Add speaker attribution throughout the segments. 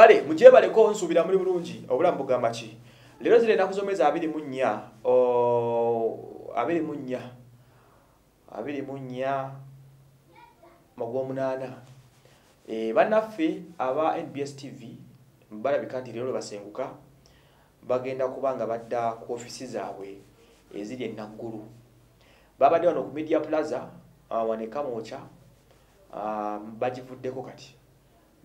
Speaker 1: kale mugyebaleko nsuubira muli bulungi obulamu bugamba ki? Leero ziri ennaku z'omwezi abiri mu nnya abiri mu nnya abiri mu nnya magwomunaana e, bannaffe aba nbs tv balabika nti leero basenguka bagenda kuba nga badda ku ofisi zaabwe eziri enaggulu babadde wano ku media plaza uh, wanekamwoca uh, bagivuddeko kati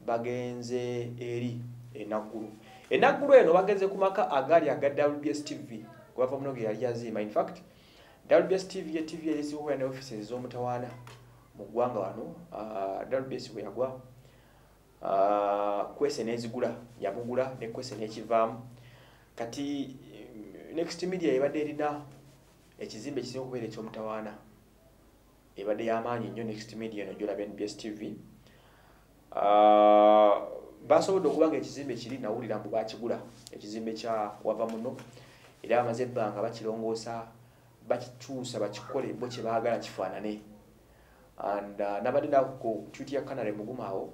Speaker 1: bagenze eri enaggulu enaggulu eno bagenze ku maka agali aga wbs tv gwava muno ge yali yazimba in fact wbs tv ye tv erisiwoya ne offices ez'omutawaana mu ggwanga wano wbs bwe yagwa kwese n'ezigula yamugula ne kwese n'ekivaamu. Kati next media ebadde erina ekizimbe ekisinga okubeera ekyomutawaana. Ebadde y'amaanyi nnyo next media eno gyolaba nbs tv basobodde okuba nga ekizimbe kiri nawulira mbu bakigula ekizimbe kya wava muno era bamaze ebbanga bakirongoosa bakikyusa bakikole bo kye baagala kifaanane. And uh, nabadde naku twiti ya kanale mugumu awo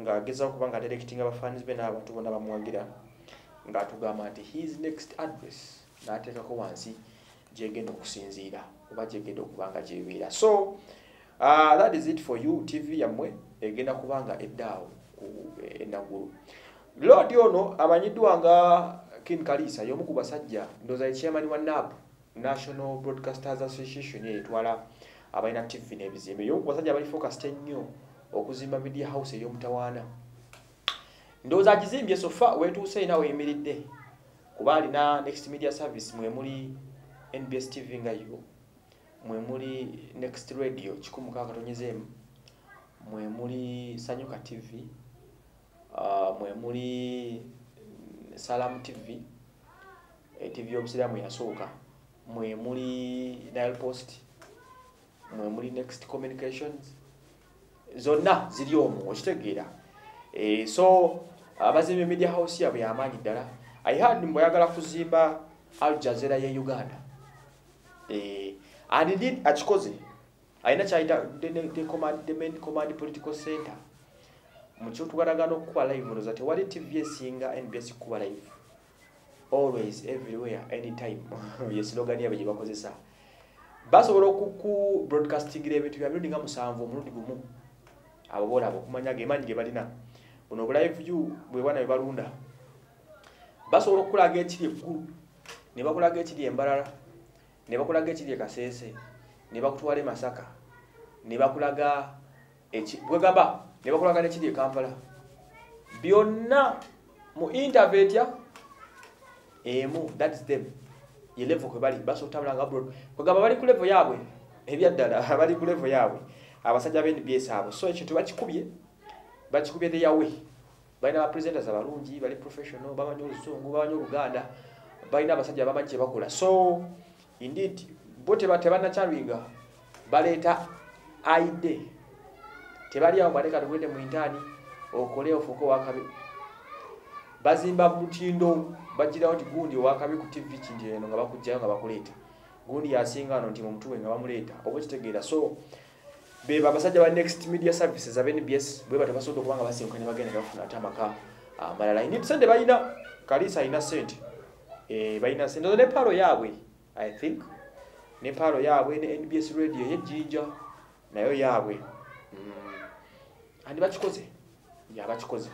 Speaker 1: ng'agezaho okuba nga directinga abafaanizi be n'abantu bonna bamuwagira ng'atugamba nti his next address n'ateekako wansi gyegenda okusinziira oba gyegenda okuba nga gyebeera. So uh, that is it for you tv yammwe egenda kuba nga eddaawo enaggulu lodi ono amanyiddwa nga kin kalisa y'omu ku basajja ndooza ekyamani wa nab national broadcasters association eyetwala abalina tv n'ebizimbe. Y'omu ku basajja abali focused ennyo okuzimba media house ey'omutawaana. Ndowooza agizimbye sofa weetuuse ina weyimiridde kuba alina next media service mwe muli nbs tv nga yo mwe muli next radio kikumu kakatonyezemu mwe muli sanyuka tv mwe muli salam tv e tv y'obusiraamu yasooka mwe muli nile post mwe muli next communications zonna ziri omwo okitegeera. E, so abazimba media house yabwe yamaanyi ddala ihad mbweyagala kuzimba al jazera ye uganda. E, and indeed akikoze. Alina kyayita the command political center mukyotugalaga n'okukuba live noza tewali tv esinga nbs kukuba live. Always everywhere anytime. Ye slogan yabwe gye bakozesa. Basobola okuku broadcastingira ebintu bya mirundi nga musanvu omulundi gumu. Abo boolaba okumanya gemanyi ge balina. Buno obulayive view bwebwana bwe balunda. Basobola okukulaga ekiri eggulu ne bakulaga ekiri embalala ne bakulaga ekiri ekaseese ne bakutwala emasaka ne bakulaga bwegamba ne bakulaga nekiri ekampala byonna mu interve etya emu that is them. Ye level kwe bali basobola kutambula nga abroad kwegamba bali ku level yaabwe ebyaddala bali ku level yaabwe abasajja b'NBS abo so ekyo tebakikubye bakikubye the yawe balina abapresenters abalungi bali professional bamanyi oluzungu bamanyi oluganda balina abasajja bamanyi kye bakola. So indeed bo tebannakyalinga baleeta ide tebali awo baleka tugende mu intaani okole ofuuke owakabi bazimba mutindo bagirawo nti gundi owakabi ku tv kinti eno nga bakugjayo nga bakuleeta. Gundi yasinga ano nti mumutuwe nga bamuleeta oba kitegeera so beba abasajja ba next media services aba nbs bwe batabasobodde okuba nga basenguka ne bagenda bafuna ate amaka amalala indeed sente balina kalisa alina sente. Eh, balina sente. Ne palo yaabwe i think. Ne palo yaabwe ne nbs radio yejjinja nayo yaabwe. Andi bakikoze yabakikoze